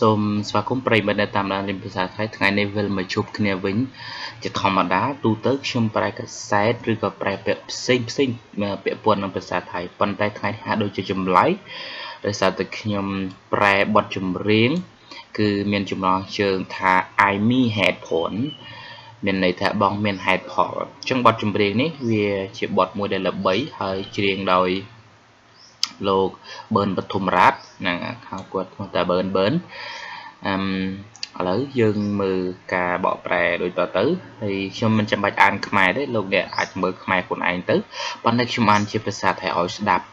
សូមស្វាគមន៍ប្រិយមិត្តដែលតាមដានលេងភាសាថៃថ្ងៃនេះវិលមកជួបគ្នាវិញជាធម្មតាទូទៅខ្ញុំប្រែកាសែតឬក៏ប្រែពាក្យផ្សេងផ្សេងពាក់ព័ន្ធនឹងភាសាថៃប៉ុន្តែថ្ងៃនេះហាក់ដូចជាចម្លែកដោយសារតែខ្ញុំប្រែបទចម្រៀងគឺមានចំណងជើងថា I me had ผลមានន័យថាបងមានហេតុផលអញ្ចឹងបទចម្រៀងនេះវាជាបទមួយដែលល្បីហើយច្រៀងដោយ លោកប៊ឺនបទុមរ៉ាត់ហ្នឹងហៅគាត់ឈ្មោះតាប៊ឺនប៊ឺនអឺឥឡូវយើងមើលការបកប្រែដូចតទៅហើយខ្ញុំមិនចាំបាច់អានខ្មែរទេលោកអ្នកអាចមើលខ្មែរខ្លួនឯងទៅប៉ុន្តែខ្ញុំអានជាភាសាថៃឲ្យស្ដាប់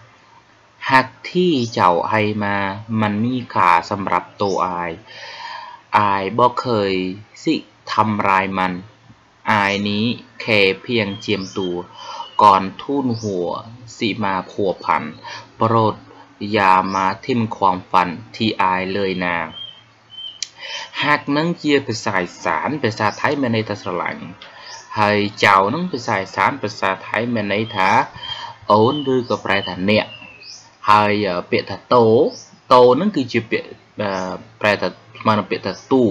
ហាក់ที่เจ้าให้มามันมีค่าสำหรับตัวอายอายบ่เคยสิทำร้ายมันอายนี้แค่เพียงเจียมตัว ก่อนทุ่นหัวสิมาพัวพันโปรดอย่ามาทิ่มความฝันที่อายเลยนาหากនឹងជាភាសាឥសានភាសាថៃមានន័យថាស្រឡាញ់ហើយចៅនឹងភាសាឥសានភាសាថៃមានន័យថាអូនឬក៏ប្រែថាអ្នកហើយពាក្យថាតោតោនឹងគឺជាពាក្យប្រែថាស្មើនឹងពាក្យថាទូ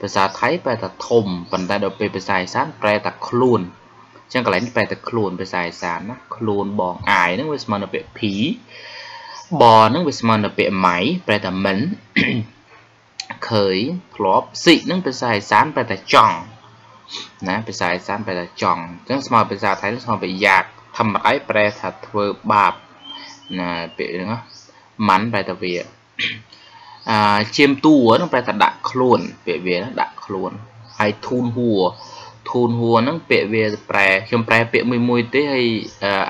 ភាសាថៃប្រែថាធំប៉ុន្តែដល់ពេលភាសាឥសានប្រែថាខ្លួនអញ្ ចឹងកន្លែងនេះប្រែថាខ្លួនភាសាឥសានណាខ្លួនបងអាយហ្នឹងវាស្មើនឹងពាក្យភីបហ្នឹងវាស្មើនឹងពាក្យម៉ៃប្រែថាមិនឃើញធ្លាប់សិហ្នឹងភាសាឥសានប្រែថាចង់ណាភាសាឥសានប្រែថាចង់អញ្ចឹងស្មើភាសាថៃស្មើពាក្យយ៉ាកធ្វើអីប្រែថាធ្វើបាបណាពាក្យហ្នឹងម៉ាន់ប្រែថាវាអាជាមតួហ្នឹងប្រែថាដាក់ខ្លួនពាក្យវាដាក់ខ្លួនហើយធូនហួរ ធូនហួរហ្នឹងពាក្យវាប្រែខ្ញុំប្រែពាក្យមួយមួយទេហើយ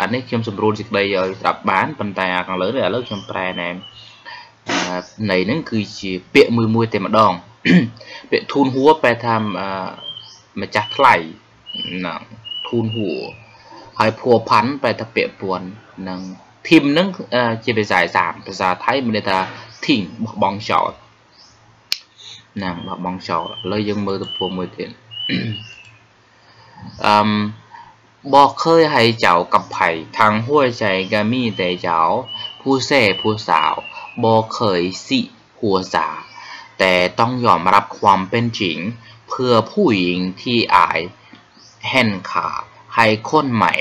អានេះខ្ញុំសម្រួលសេចក្តីឲ្យស្ដាប់បានប៉ុន្តែខាងលើនេះឥឡូវខ្ញុំប្រែណែន័យហ្នឹងគឺជាពាក្យមួយមួយតែម្ដងពាក្យធូនហួរប្រែថាម្ចាស់ថ្លៃហ្នឹងធូនហួរហើយភួរផាន់ប្រែថាពាក្យពួននឹងធីមហ្នឹងជាភាសាឥសានភាសាថៃមានន័យថាធីងបោះបង់ចោលណាបោះបង់ចោលឥឡូវយើងមើលទៅពួរមួយទៀត บอกเคยให้เจ้ากับไผ่ทางหัวใจก็มีแต่เจ้า ผู้เส่ผู้สาวบอกเคยสิหัวสาแต่ต้องยอมรับความเป็นจริง เพื่อผู้หญิงที่อายแห่นขาให้คนใหม่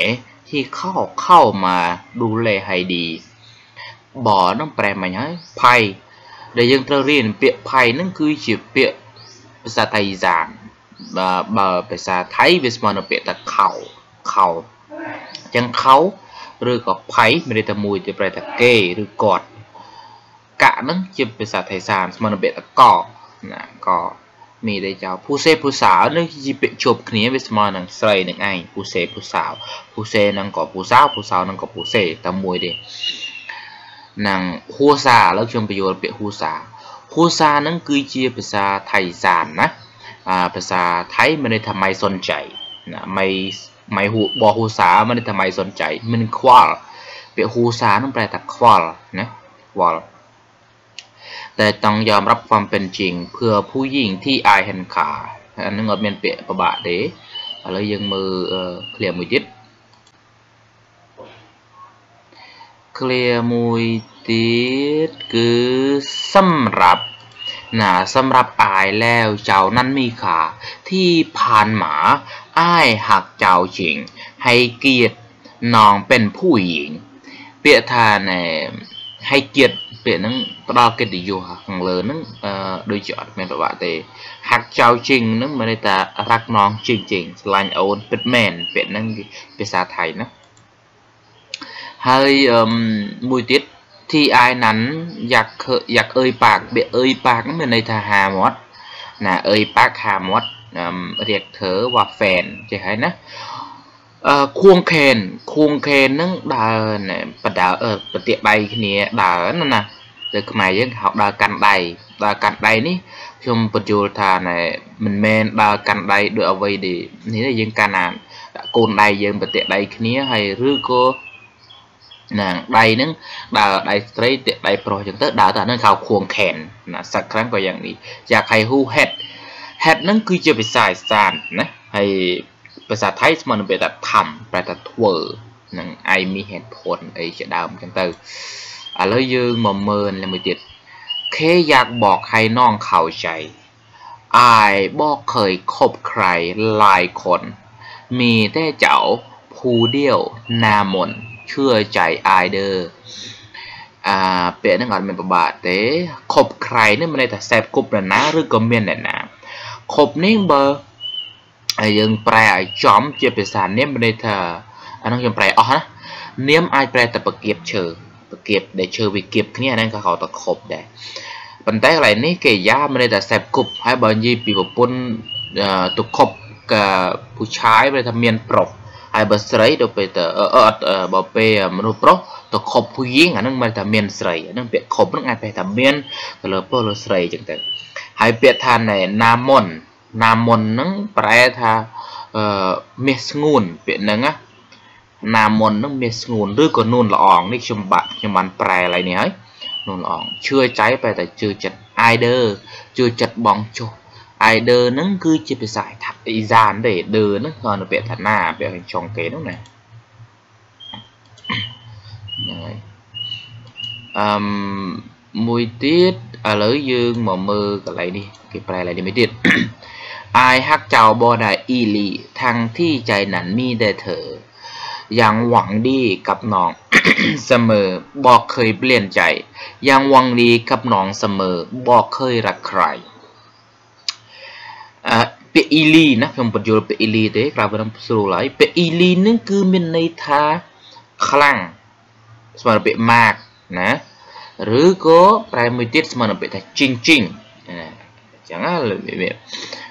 ที่เข้าเข้ามาดูแลให้ดีบ่อน้องแปลมาไงไผ่เด้ยังเตรียนเปียไผ่นั่นคือฉิบเปียภาษาไทยจาน បើភាសាថៃវាស្មើនឹងពាក្យថាខោខោអញ្ចឹងខោឬក៏ផៃមានន័យថាមួយទៅប្រែថាគេឬគាត់កៈនឹងជាភាសាថៃសានស្មើនឹងពាក្យថាកណាកមានតែចៅភូសេភូសាវនឹងជាពាក្យជួបគ្នាវាស្មើនឹងស្រីនឹងឯងភូសេភូសាវភូសេនឹងក៏ភូសាវភូសាវនឹងក៏ភូសេតែមួយទេនឹងហួសាឥឡូវខ្ញុំបញ្យល់ពាក្យហួសាហួសានឹងគឺជាភាសាថៃសានណា ภาษาไทยมันทำไมสนใจนะไม่ไม่หูบอหูสามันทำไมสนใจ มันควอลเปียหูสานั่นแปลแต่ควอลนะควอลแต่ต้องยอมรับความเป็นจริงเพื่อผู้หญิงที่อายเห็นขาอันนึงนก็เป็นเปียประบาดเด๋แล้วยังมือเคลียร์มือยิดเคลียร์มือติดคือสำหรับ ายแล้วเจ้านั้นมีค่าที่ผ่านมาอ้ายหักเจ้าจริง ให้เกียรติน้องเป็นผู้หญิงពាក្យថាណែให้เกียรติពាក្យហ្នឹងផ្ដល់កិត្តិយសខាងលើហ្នឹងអឺដូចជាអត់មានប្របាក់ទេហាក់ចៅជិងហ្នឹងមានន័យថាรักน้องจริงៗស្រឡាញ់អូនពិតមែនពាក្យហ្នឹងភាសាថៃណាហើយអឺមួយទៀតที่อายนั้นอยากอยากเอ่ยปากเบเอ่ย thi ai ណាន់យ៉ាក់យ៉ាក់អើយប៉ាក់បៀអើយប៉ាក់មានន័យថាហាមាត់ណាអើយប៉ាក់ហាមាត់រៀកធើវ៉ាហ្វែនចេះហើយណាអឺខួងខេនខួងខេនហ្នឹងដើរបដើប្រតិបៃគ្នាដើរណាទៅខ្មែរយើងហៅដើរកាន់ដៃដើរកាន់ដៃនេះខ្ញុំបញ្យល់ថាណែមិនមែនដើរកាន់ដៃដោយអ្វីទេនេះយើងកាន់ណាដាក់កូនដៃយើងប្រតិដៃគ្នាហើយឬក៏ ណាដៃហ្នឹងដើរដៃស្ត្រីទាក់ដៃប្រុសអញ្ចឹងទៅដើរទៅអាហ្នឹងហៅខួងខែនណាសឹកខ្លាំងក៏យ៉ាងនេះយ៉ាខៃហ៊ូ head head ហ្នឹងគឺជាភាសាឥសានណាហើយភាសាថៃស្មើនឹងពាក្យថាធំប្រែថាធ្វើនឹងឯមានហេតុผลអីជាដើមអញ្ចឹងទៅឥឡូវយើងមកមើលមួយទៀត เคอยากบอกให้น้องเข้าใจ อายบอกเคยคบใครหลายคน มีแต่เจ้าผู้เดียวนามน ឈឿចៃ either អាពាក្យហ្នឹងអត់មានពិបាកទេខົບក្រៃនេះមានន័យថាសេពគប់នរណាឬក៏មានអ្នកណាខົບនេះបើយើងប្រែឲ្យចំជាភាសានាមមានន័យថាអានោះខ្ញុំប្រែអស់ណានាមអាចប្រែតែប្រគៀបឈើប្រគៀបដែលឈើវាគៀបគ្នាហ្នឹងក៏ហៅថាខົບដែរប៉ុន្តែកន្លែងនេះគេយ៉ាមានន័យថាសេពគប់ហើយបើនិយាយពីប្រពន្ធទុកខົບកពូឆាយមានន័យថាមានប្រុស ហើយបើស្រីទៅពេលទៅអត់បើពេលមនុស្សប្រុសទៅខប់ព្រៀងអាហ្នឹងមិនថាមានស្រីហ្នឹងពាក្យខប់ហ្នឹងអាចប្រែថាមានទៅលើប្រុសឬស្រីអញ្ចឹងទៅហើយពាក្យថាណាមុនណាមុនហ្នឹងប្រែថាអឺមាសស្ងួនពាក្យហ្នឹងណាណាមុនហ្នឹងមាសស្ងួនឬក៏នួនល្អងនេះខ្ញុំបាក់ខ្ញុំបានប្រែឡើយនេះហើយនួនល្អងជឿใจបែរតែជឿចិត្ត either ជឿចិត្តបងចុះ ai đơ nó cứ chỉ phải giải thật ý gian để đơ nó còn là bẻ thật na bẻ thành tròn kế đúng này rồi um, mùi tiết à lỡ dương mà mơ cái này đi cái bài này đi mới tiết อายฮักเจ้าบ่ได้อีหลีทั้งที่ใจนั้นมีแต่เธอ ยังหวังดีกับน้อง เสมอบอกเคยเปลี่ยนใจ ยังหวังดีกับน้องเสมอบอกเคยรักใคร ពាក្យអ៊ីលីណាខ្ញុំបញ្យល់ពាក្យអ៊ីលីទេក្រៅពីនឹងស្រួលហើយពាក្យអ៊ីលីនឹងគឺមានន័យថាខ្លាំងស្មើនឹងពាក្យ mark ណាឬក៏ប្រែមួយទៀតស្មើនឹងពាក្យថាជីងជីងណាអញ្ចឹងណា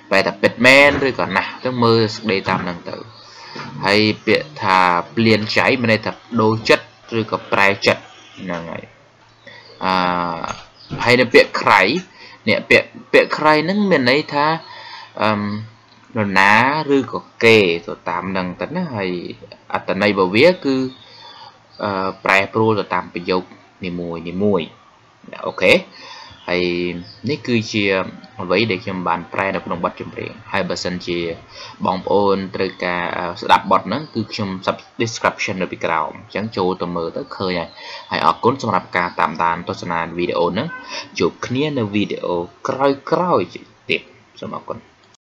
ប្រែថាពិតមែនឬក៏ណាស់ទៅមើលសេចក្តីតាមហ្នឹងទៅហើយពាក្យថាព្រៀនចៃមានន័យថាដូរចិត្តឬក៏ប្រែចិត្តហ្នឹងហើយអឺហើយនៅពាក្យក្រៃនេះពាក្យពាក្យក្រៃហ្នឹងមានន័យថា អឺនរណាឬក៏គេទៅតាមនឹងទៅណាហើយអត្តន័យរបស់វាគឺអឺប្រែប្រួលទៅតាមប្រយោគនីមួយនីមួយអូខេហើយនេះគឺជាអ្វីដែលខ្ញុំបានប្រែនៅក្នុងបទចម្រៀងហើយបើសិនជាបងប្អូនត្រូវការស្ដាប់បទហ្នឹងគឺខ្ញុំ sub description នៅពីក្រោមអញ្ចឹងចូលទៅមើលទៅឃើញហើយហើយអរគុណសម្រាប់ការតាមដានទស្សនាវីដេអូហ្នឹងជួបគ្នានៅវីដេអូក្រោយៗទៀតសូមអរគុណ